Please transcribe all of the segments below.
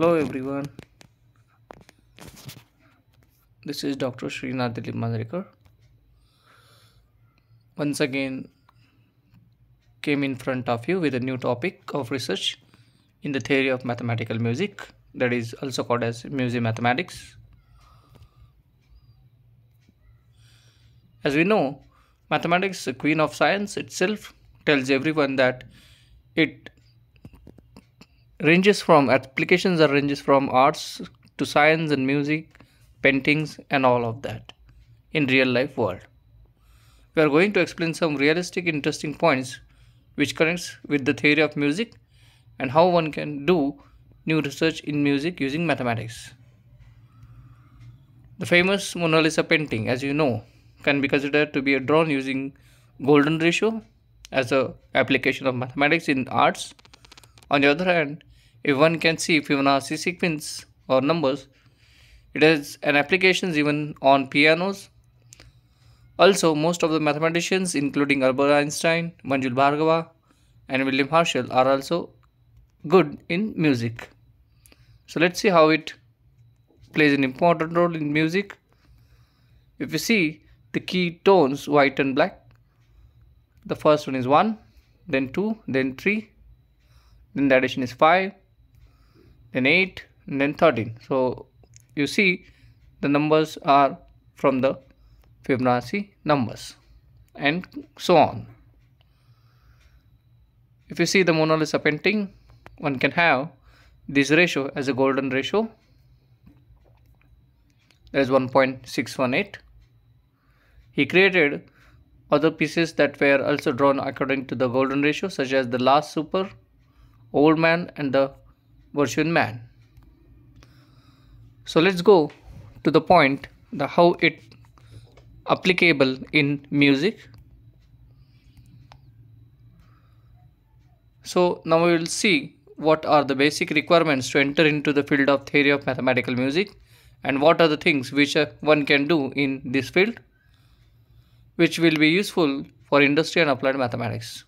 Hello everyone, this is Dr. Srinath Dilip Mandarikar. Once again came in front of you with a new topic of research in the theory of mathematical music that is also called as music mathematics. As we know, mathematics, the queen of science itself, tells everyone that it ranges from applications that ranges from arts to science and music paintings and all of that in real life world. We are going to explain some realistic interesting points which connects with the theory of music and how one can do new research in music using mathematics. The famous mona lisa painting as you know can be considered to be drawn using golden ratio as a application of mathematics in arts. On the other hand if one can see Fibonacci sequence or numbers, it has an applications even on pianos. Also, most of the mathematicians, including Albert Einstein, Manjul Bhargava, and William Herschel, are also good in music. So let's see how it plays an important role in music. If you see the key tones white and black, the first one is 1, then 2, then 3, then the addition is 5, then 8 and then 13 so you see the numbers are from the Fibonacci numbers and so on. If you see the Mona Lisa painting one can have this ratio as a golden ratio. That is 1.618 he created other pieces that were also drawn according to the golden ratio such as the last supper old man and the Vitruvian man. So let's go to the point the how it applicable in music. So now we will see what are the basic requirements to enter into the field of theory of mathematical music and what are the things which uh, one can do in this field which will be useful for industry and applied mathematics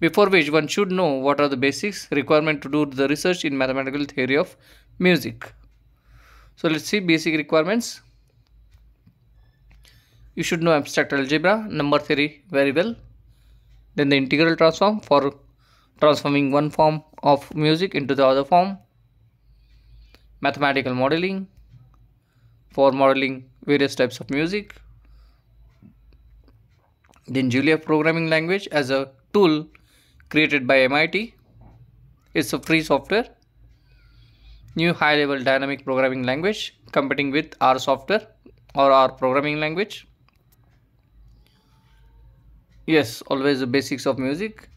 before which one should know what are the basics requirement to do the research in mathematical theory of music. So let's see basic requirements. You should know abstract algebra, number theory very well. Then the integral transform for transforming one form of music into the other form. Mathematical modeling for modeling various types of music. Then Julia programming language as a tool created by MIT. It's a free software. New high level dynamic programming language competing with R software or R programming language. Yes, always the basics of music.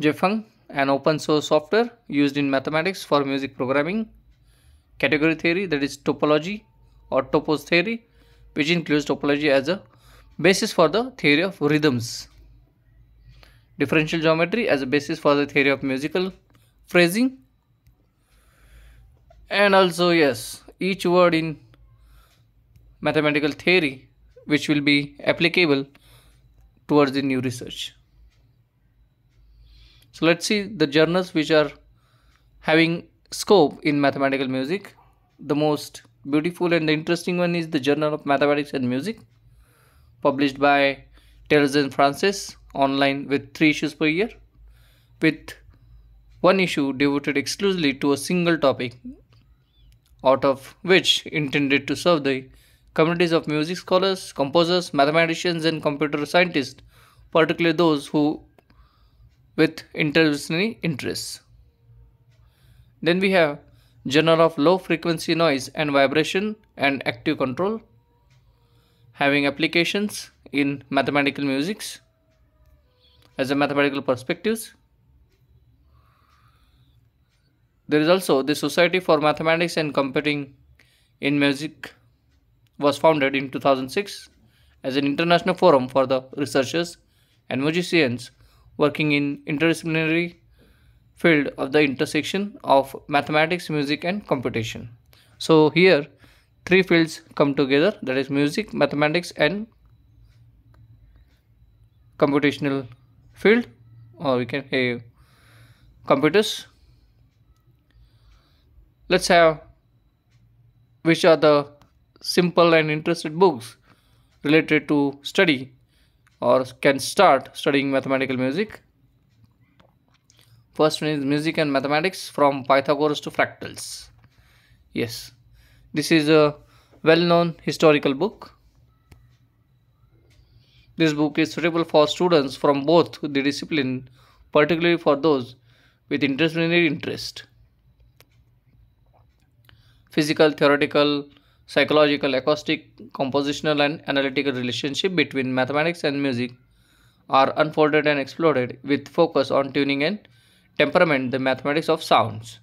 Jefeng, an open source software used in mathematics for music programming. Category theory that is topology or topos theory which includes topology as a basis for the theory of rhythms differential geometry as a basis for the theory of musical phrasing. And also yes each word in mathematical theory which will be applicable towards the new research. So let's see the journals which are having scope in mathematical music. The most beautiful and interesting one is the journal of mathematics and music published by Taylor and Francis online with three issues per year, with one issue devoted exclusively to a single topic, out of which intended to serve the communities of music scholars, composers, mathematicians, and computer scientists, particularly those who with interdisciplinary interests. Then we have Journal of Low Frequency Noise and Vibration and Active Control, having applications in mathematical musics as a mathematical perspectives. There is also the Society for Mathematics and Computing in Music was founded in 2006 as an international forum for the researchers and musicians working in interdisciplinary field of the intersection of mathematics, music and computation. So here three fields come together that is music, mathematics and computational field or we can say computers. Let's have which are the simple and interested books related to study or can start studying mathematical music. First one is music and mathematics from pythagoras to fractals. Yes. This is a well-known historical book this book is suitable for students from both the discipline particularly for those with interdisciplinary interest physical, theoretical, psychological, acoustic, compositional, and analytical relationship between mathematics and music are unfolded and explored with focus on tuning and temperament, the mathematics of sounds,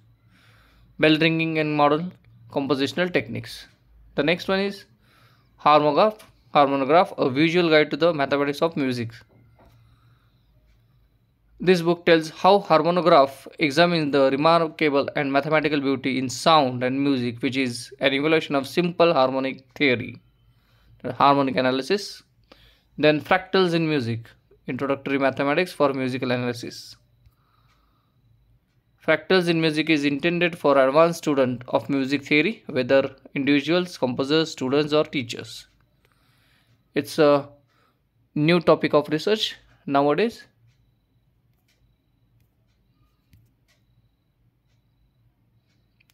bell ringing, and modern compositional techniques. The next one is harmonograph, harmonograph, a visual guide to the mathematics of music. This book tells how harmonograph examines the remarkable and mathematical beauty in sound and music, which is an evolution of simple harmonic theory, harmonic analysis. Then fractals in music, introductory mathematics for musical analysis. Fractals in music is intended for advanced student of music theory, whether individuals, composers, students, or teachers. It's a new topic of research nowadays.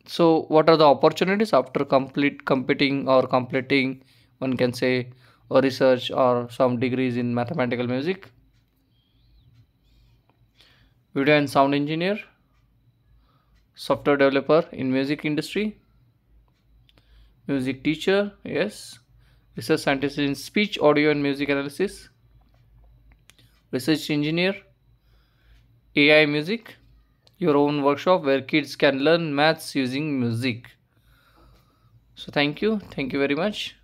So what are the opportunities after complete competing or completing one can say a research or some degrees in mathematical music? Video and sound engineer. Software developer in music industry. Music teacher yes research scientist in speech audio and music analysis research engineer ai music your own workshop where kids can learn maths using music. So thank you. Thank you very much